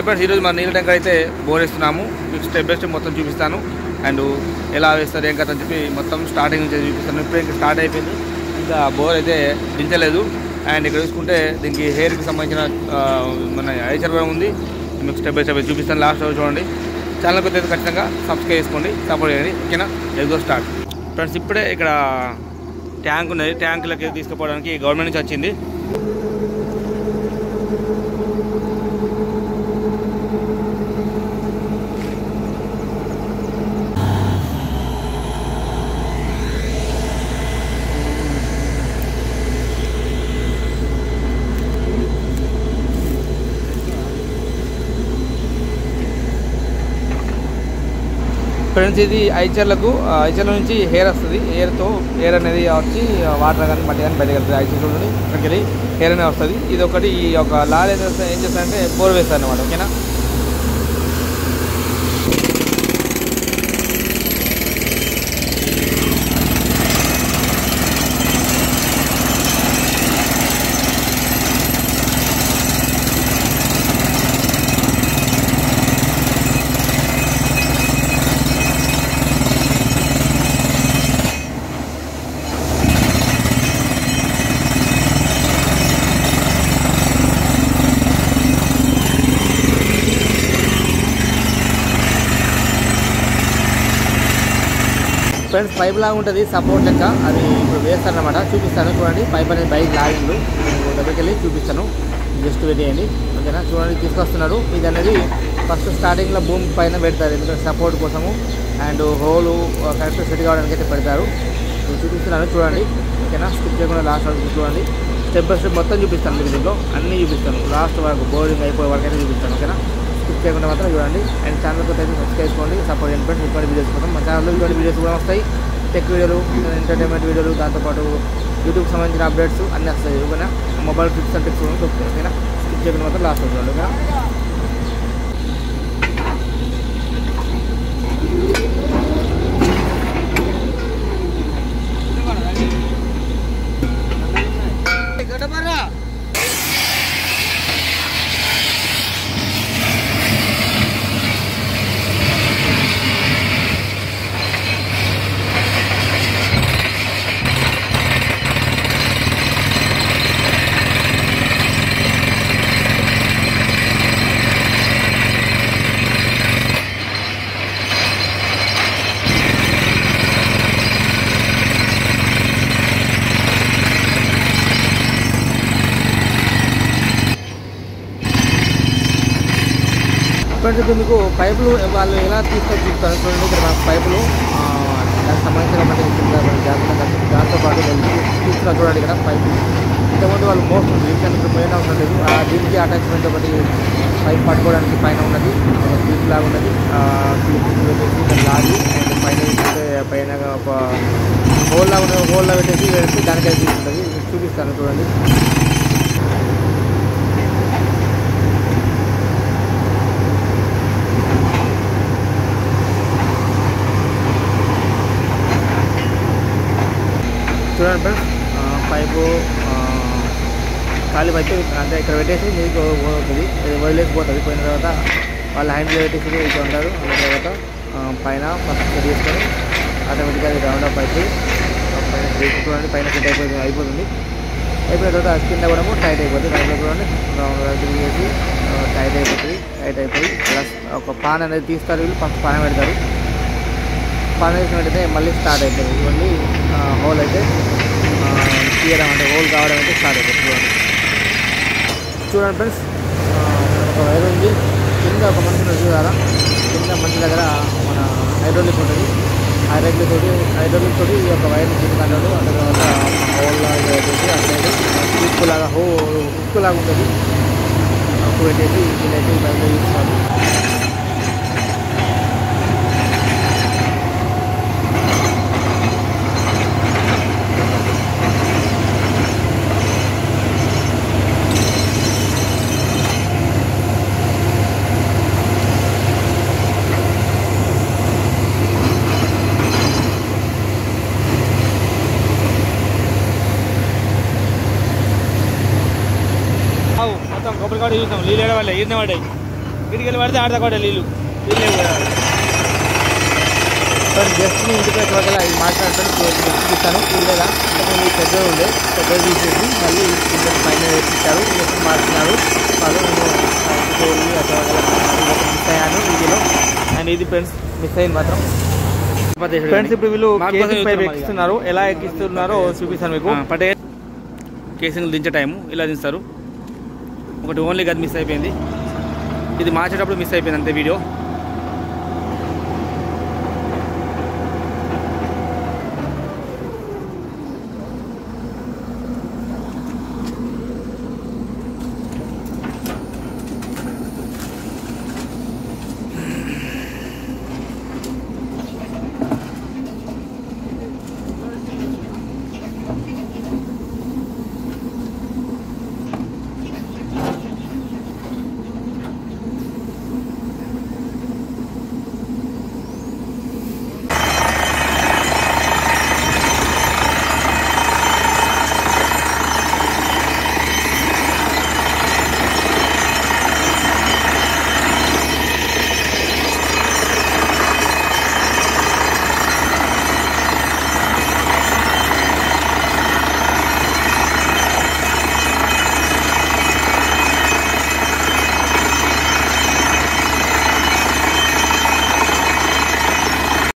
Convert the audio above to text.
Friends ఈరోజు మన నీళ్ళ ట్యాంకర్ అయితే బోర్ వేస్తున్నాము మీకు స్టెప్ బై స్టెప్ మొత్తం చూపిస్తాను. అండ్ ఎలా వేస్తారు ఏం కదా అని చెప్పి మొత్తం స్టార్టింగ్ నుంచి చూపిస్తాను. ఇప్పుడు ఇంకా స్టార్ట్ అయిపోయింది. ఇంకా బోర్ అయితే దించలేదు. అండ్ ఇక్కడ చూసుకుంటే దీనికి హెయిర్కి సంబంధించిన మన ఐచర్వం ఉంది. మీకు స్టెప్ బై స్టెప్ చూపిస్తాను. లాస్ట్ రోజు చూడండి. ఛానల్ కొద్దిగా ఖచ్చితంగా సబ్స్క్రైబ్ చేసుకోండి. సపోర్ట్ చేయండి. ఓకేనా? ఎదుగు స్టార్ట్ ఫ్రెండ్స్ ఇప్పుడే ఇక్కడ ట్యాంక్ ఉన్నది. ట్యాంకులకి తీసుకుపోవడానికి గవర్నమెంట్ నుంచి వచ్చింది. ఫ్రెండ్స్ ఇది ఐచర్లకు ఐచర్ల నుంచి హెయిర్ వస్తుంది. హెయిర్తో హెయిర్ అనేది వచ్చి వాటర్ కానీ మట్టి కానీ బయటకు వెళ్తుంది. ఐచర్ నుండి ఇక్కడికి వెళ్ళి హెయిర్ అనేది వస్తుంది. ఇది ఒకటి ఈ యొక్క లాల్ ఏం చేస్తా ఏం చేస్తారంటే బోర్ వేస్తారు అనమాట ఓకేనా? ఫ్రెండ్స్ పైప్ లాగా ఉంటుంది సపోర్ట్ లెక్క. అది ఇప్పుడు వేస్తారనమాట చూపిస్తాను. చూడండి పైప్ అనేది బైక్ లాగిండు. దగ్గరికి వెళ్ళి చూపిస్తాను. జస్ట్ వెయిట్ ఓకేనా? చూడండి తీసుకొస్తున్నాడు. ఇది అనేది ఫస్ట్ స్టార్టింగ్లో భూమి పైన పెడతారు. ఎందుకంటే సపోర్ట్ కోసము. అండ్ హోలు కరెక్ట్ సెట్ కావడానికి అయితే పెడతారు. చూపిస్తున్నాను. చూడండి. ఓకేనా? స్కిప్ చేయకుండా లాస్ట్ వరకు చూడండి. స్టెప్ బై స్టెప్ మొత్తం చూపిస్తాను మీకు దీంట్లో. అన్నీ చూపిస్తాను. లాస్ట్ వరకు బోరింగ్ అయిపోయే వరకు అయితే చూపిస్తాను. ఓకేనా? స్కిప్ చేయకుండా మాత్రం చూడండి. అండ్ ఛానల్ కొత్త అయితే సబ్స్క్రైబ్ చేసుకోండి. సపోర్ట్ చేయండి ఇటువంటి వీడియోస్ కోసం మా ఛానల్లో ఇటువంటి వీడియోస్ కూడా వస్తాయి. టెక్ వీడియోలు ఎంటర్టైన్మెంట్ వీడియోలు దాంతోపాటు యూట్యూబ్కి సంబంధించిన అప్డేట్స్ అన్నీ వస్తాయి. ఓకేనా? మొబైల్ టిప్స్ అండ్ టిప్స్ కూడా ఓకేనా? స్కిప్ చేయకుండా మాత్రం లాస్ట్ చూడండి. ఓకేనా? ఫ్రెండ్స్ మీకు పైపులు వాళ్ళు ఎలా తీసుకొని చూస్తారు చూడండి. ఇక్కడ మనకు పైపులు దానికి సంబంధించిన మనకి జాగ్రత్తగా దాంతో పాటు వాళ్ళు చూడండి ఇక్కడ పైపు. ఇంతకుముందు వాళ్ళు మోస్తుంది ఇక్కడ ఇప్పుడు పైన ఆ దీనికి అటాచ్మెంట్ ఒకటి పైప్ పట్టుకోవడానికి పైన ఉన్నది. క్లిప్ లాగా ఉన్నది. క్లిప్ లాగి పైన పైన ఒక హోల్ లాగా హోల్లా హోల్ లాగా పెట్టేసి వేసి దానికైతే ఉంటుంది చూపిస్తాను చూడండి ఫ్రెండ్స్ ఆ, పైపు ఆ, గాలి పైపు అంటే ఇక్కడ పెట్టేసి మీకు పోతుంది వదిలేకపోతుంది పోయిన తర్వాత వాళ్ళు హ్యాండిల్ పెట్టేసి ఇక్కడ ఉంటారు. అయిన తర్వాత పైన ఫస్ట్ తీసుకొని చేసుకొని ఆటోమేటిక్గా అది రౌండ్ అప్ అయితే పైన బ్రేక్ పైన సెట్ అయిపోతుంది అయిపోతుంది. అయిపోయిన తర్వాత కింద కూడా టైట్ అయిపోతుంది. దాంట్లో చూడండి రౌండ్ తిరిగేసి టైట్ అయిపోతుంది టైట్ అయిపోయి ప్లస్ ఒక పాన్ అనేది తీస్తారు వీళ్ళు ఫస్ట్ పాన్ పెడతారు. పాన వేసిన వెంటనే మళ్ళీ స్టార్ట్ అవుతుంది మళ్ళీ హోల్ అయితే తీయడం అంటే హోల్ కావడం అయితే స్టార్ట్ అవుతుంది చూడండి ఫ్రెండ్స్. ఒక వైర్ ఉంది. కింద ఒక మనిషి ఉంది చూడాలా? కింద మనిషి దగ్గర మన హైడ్రోలిక్ ఉంటుంది. హైడ్రోలిక్ తోటి హైడ్రోలిక్ తోటి ఈ యొక్క వైర్ని కింద అంటాడు ఆ తర్వాత హోల్ లాగా పెట్టేసి ఆ ఉక్కు లాగా హో ఉక్కు లాగా ఉంటుంది ఉక్కు పెట్టేసి వీళ్ళైతే బయట తీసుకోవాలి మొత్తం కొబ్బరి కాడ చూసాం నీళ్ళు ఏడవాలి ఈరిన పడ్డాయి. ఇటుకి వెళ్ళి పడితే ఆడతా కూడా నీళ్ళు. నీళ్ళు జస్ట్ మీ ఇంటికి వచ్చే వల్ల ఇది మాట్లాడతాను చూపిస్తాను లేదా ఈ పెద్దది ఉండే పెద్దది తీసేసి మళ్ళీ కింద పైన వేసిచ్చారు ఎప్పుడు మార్చున్నారు వాళ్ళు మిస్ అయ్యాను వీడియోలో. అండ్ ఇది ఫ్రెండ్స్ మిస్ అయింది మాత్రం. ఫ్రెండ్స్ ఇప్పుడు వీళ్ళు కేసింగ్ పైప్ ఎక్కిస్తున్నారు. ఎలా ఎక్కిస్తున్నారో చూపిస్తాను మీకు. పటే కేసింగ్ దించే టైము. ఇలా దించుతారు. ఒకటి ఓన్లీ గది మిస్ అయిపోయింది. ఇది మార్చేటప్పుడు మిస్ అయిపోయింది అంతే వీడియో